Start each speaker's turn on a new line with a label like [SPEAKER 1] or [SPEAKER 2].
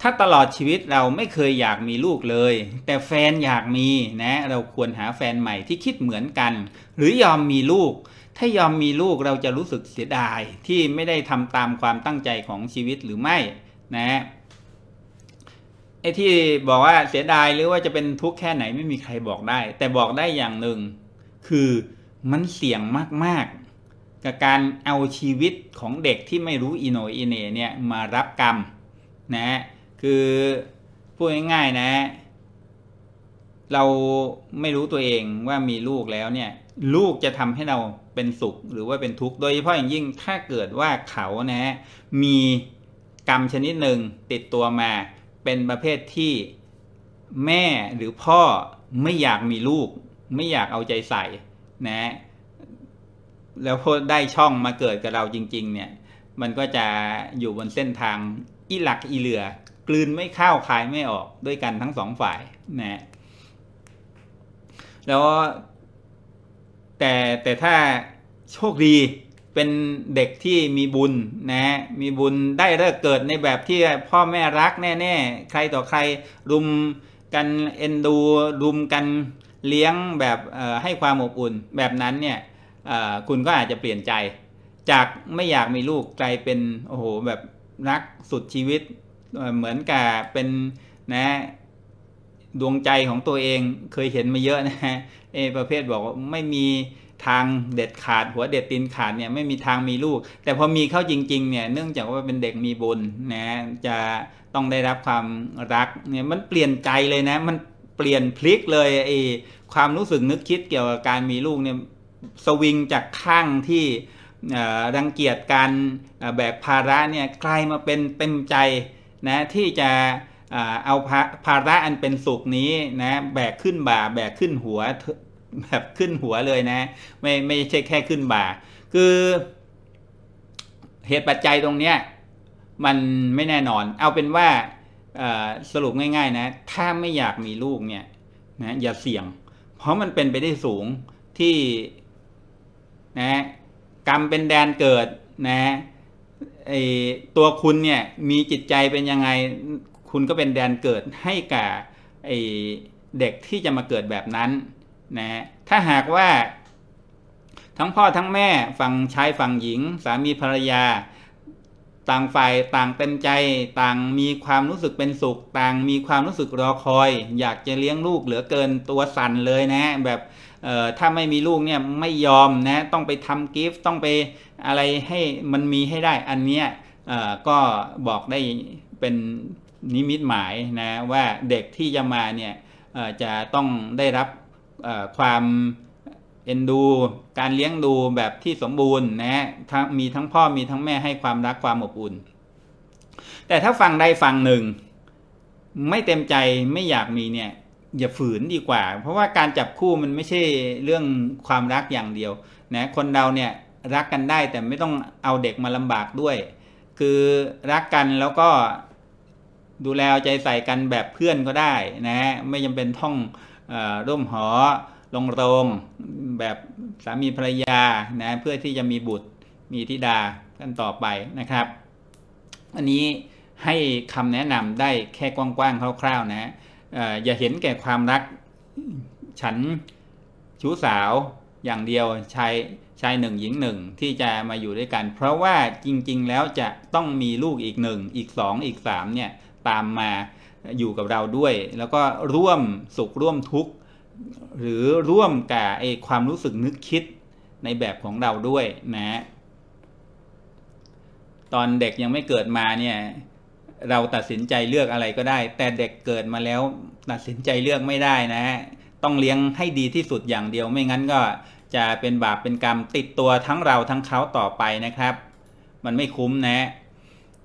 [SPEAKER 1] ถ้าตลอดชีวิตเราไม่เคยอยากมีลูกเลย แต่แฟนอยากมีนะเราควรหาแฟนใหม่ที่คิดเหมือนกัน หรือยอมมีลูก ถ้ายอมมีลูกเราจะรู้สึกเสียดายที่ไม่ได้ทำตามความตั้งใจของชีวิตหรือไม่นะไอ้ที่บอกว่าเสียดายหรือว่าจะเป็นทุกข์แค่ไหนไม่มีใครบอกได้ แต่บอกได้อย่างหนึ่ง คือมันเสี่ยงมากๆ กับการเอาชีวิตของเด็กที่ไม่รู้อิโนอิเนเนี่ยมารับกรรมนะ คือพูดง่ายๆนะ เราไม่รู้ตัวเองว่ามีลูกแล้วเนี่ย ลูกจะทำให้เราเป็นสุขหรือว่าเป็นทุกข์โดยเฉพาะอย่างยิ่งถ้าเกิดว่าเขานะมีกรรมชนิดหนึ่งติดตัวมาเป็นประเภทที่แม่หรือพ่อไม่อยากมีลูก ไม่อยากเอาใจใส่นะ แล้วพอได้ช่องมาเกิดกับเราจริง ๆ เนี่ย มันก็จะอยู่บนเส้นทางอีหลักอีเหลือ กลืนไม่เข้าคายไม่ออกด้วยกันทั้งสองฝ่ายนะแล้วแต่แต่ถ้าโชคดีเป็นเด็กที่มีบุญนะมีบุญได้เลิกเกิดในแบบที่พ่อแม่รักแน่ๆ ใครต่อใครรุมกันเอ็นดูรุมกันเลี้ยงแบบให้ความอบอุ่น แบบนั้นเนี่ยคุณก็อาจจะเปลี่ยนใจ จากไม่อยากมีลูกกลายเป็นโอ้โหแบบรักสุดชีวิต เหมือนกับเป็นนะดวงใจของตัวเองเคยเห็นมาเยอะนะฮะเอประเภทบอกว่าไม่มีทางเด็ดขาดหัวเด็ดตีนขาดเนี่ยไม่มีทางมีลูก แต่พอมีเข้าจริงๆเนี่ยเนื่องจากว่าเป็นเด็กมีบุญนะจะต้องได้รับความรักเนี่ยมันเปลี่ยนใจเลยนะ มันเปลี่ยนพลิกเลยไอ้ความรู้สึกนึกคิดเกี่ยวกับการมีลูกเนี่ยสวิงจากข้างที่รังเกียจการแบกภาระเนี่ยกลายมาเป็นเต็มใจ นะที่จะเอาภาระอันเป็นสุขนี้นะแบกขึ้นบ่าแบกขึ้นหัวแบบขึ้นหัวเลยนะ ไม่ไม่ใช่แค่ขึ้นบ่า คือเหตุปัจจัยตรงเนี้ยมันไม่แน่นอน เอาเป็นว่าสรุปง่ายๆนะ ถ้าไม่อยากมีลูกเนี่ยนะอย่าเสี่ยง เพราะมันเป็นไปได้สูงที่นะกรรมเป็นแดนเกิดนะ ไอตัวคุณเนี่ยมีจิตใจเป็นยังไง คุณก็เป็นแดนเกิดให้กับไอเด็กที่จะมาเกิดแบบนั้นนะถ้าหากว่าทั้งพ่อทั้งแม่ฝั่งชายฝั่งหญิง สามีภรรยา ต่างฝ่ายต่างเต็มใจ ต่างมีความรู้สึกเป็นสุข ต่างมีความรู้สึกรอคอย อยากจะเลี้ยงลูกเหลือเกินตัวสั่นเลยนะ แบบถ้าไม่มีลูกเนี่ยไม่ยอมนะต้องไปทำกิฟต์ต้องไปอะไรให้มันมีให้ได้อันเนี้ยก็บอกได้เป็นนิมิตหมายนะว่าเด็กที่จะมาเนี่ยจะต้องได้รับความ เอ็นดู การเลี้ยงดูแบบที่สมบูรณ์นะทั้งมีทั้งพ่อมีทั้งแม่ให้ความรักความอบอุ่น แต่ถ้าฟังใดฟังหนึ่ง ไม่เต็มใจไม่อยากมีเนี่ยอย่าฝืนดีกว่า เพราะว่าการจับคู่มันไม่ใช่เรื่องความรักอย่างเดียวนะคนเราเนี่ยรักกันได้แต่ไม่ต้องเอาเด็กมาลำบากด้วย คือรักกันแล้วก็ดูแลใจใส่กันแบบเพื่อนก็ได้นะไม่จำเป็นท่องร่วมหอ ลงโรงแบบสามีภรรยานะเพื่อที่จะมีบุตรมีธิดากันต่อไปนะครับ อันนี้ให้คำแนะนำได้แค่กว้างๆคร่าวๆนะอย่าเห็นแก่ความรักฉันชู้สาวอย่างเดียวชายชายหนึ่งหญิงหนึ่งที่จะมาอยู่ด้วยกัน เพราะว่าจริงๆแล้วจะต้องมีลูกอีกหนึ่งอีกสองอีกสามเนี่ยตามมาอยู่กับเราด้วย แล้วก็ร่วมสุขร่วมทุกข์ หรือร่วมกับไอความรู้สึกนึกคิดในแบบของเราด้วยนะ ตอนเด็กยังไม่เกิดมาเนี่ย เราตัดสินใจเลือกอะไรก็ได้ แต่เด็กเกิดมาแล้วตัดสินใจเลือกไม่ได้นะ ต้องเลี้ยงให้ดีที่สุดอย่างเดียวไม่งั้นก็จะเป็นบาปเป็นกรรมติดตัวทั้งเราทั้งเขาต่อไปนะครับ มันไม่คุ้มนะ